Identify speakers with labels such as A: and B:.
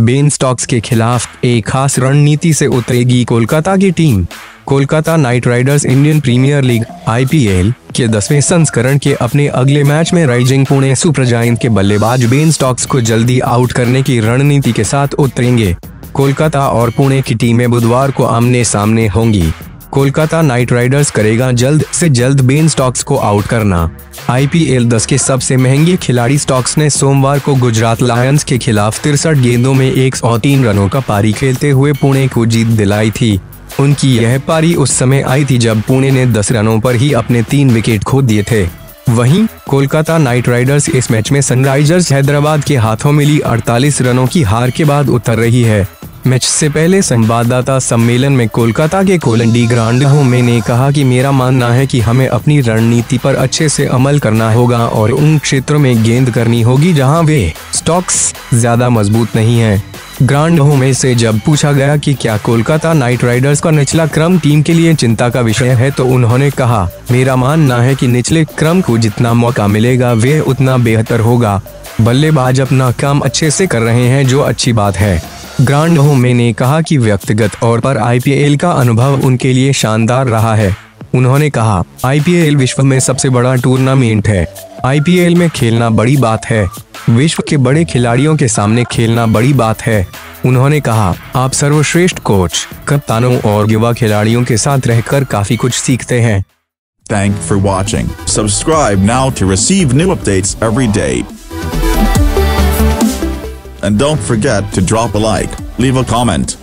A: Ben stocks के खिलाफ एक खास रणनीति से उतरेगी कोलकाता की team. Kolkata Knight Riders Indian Premier League, IPL के दसवें संस्करण के अपने अगले मैच में राइजिंग पुणे सुपर जायंट के बल्लेबाज बेन स्टॉक्स को जल्दी आउट करने की रणनीति के साथ उतरेंगे। कोलकाता और पुणे की टीमें बुधवार को आमने सामने होंगी। कोलकाता नाइट राइडर्स करेगा जल्द से जल्द बेन स्टॉक्स को आउट करना। आईपीएल 10 के सबसे महँगे खिलाड़ी स्टॉक्स ने सोमवार को गुजरात लायंस के खिलाफ तिरसठ गेंदों में 103 रनों का पारी खेलते हुए पुणे को जीत दिलाई थी। उनकी यह पारी उस समय आई थी जब पुणे ने 10 रनों पर ही अपने तीन विकेट खो दिए थे। वहीं कोलकाता नाइट राइडर्स इस मैच में सनराइजर्स हैदराबाद के हाथों मिली 48 रनों की हार के बाद उतर रही है। मैच से पहले संवाददाता सम्मेलन में कोलकाता के कोलंडी ग्रांड होमे ने कहा कि मेरा मानना है कि हमें अपनी रणनीति पर अच्छे से अमल करना होगा और उन क्षेत्रों में गेंद करनी होगी जहाँ वे स्टॉक्स ज़्यादा मज़बूत नहीं हैं। ग्रांड होमे से जब पूछा गया कि क्या कोलकाता नाइट राइडर्स का निचला क्रम टीम के लिए चिंता का विषय है तो उन्होंने कहा, मेरा मानना है कि निचले क्रम को जितना मौका मिलेगा, वे उतना बेहतर होगा बल्लेबाज अपना काम अच्छे से कर रहे हैं, जो अच्छी बात है ग्रांड होमे ने कहा कि व्यक्तिगत तौर पर आईपीएल का अनुभव उनके लिए शानदार रहा है। उन्होंने कहा, आईपीएल विश्व में सबसे बड़ा टूर्नामेंट है। आईपीएल में खेलना बड़ी बात है। विश्व के बड़े खिलाड़ियों के सामने खेलना बड़ी बात है। उन्होंने कहा, आप सर्वश्रेष्ठ कोच, कप्तानों और युवा खिलाड़ियों के साथ रहकर काफ़ी कुछ सीखते हैं।
B: Thank for watching. Subscribe now to receive new updates every day. And don't forget to drop a like, leave a comment.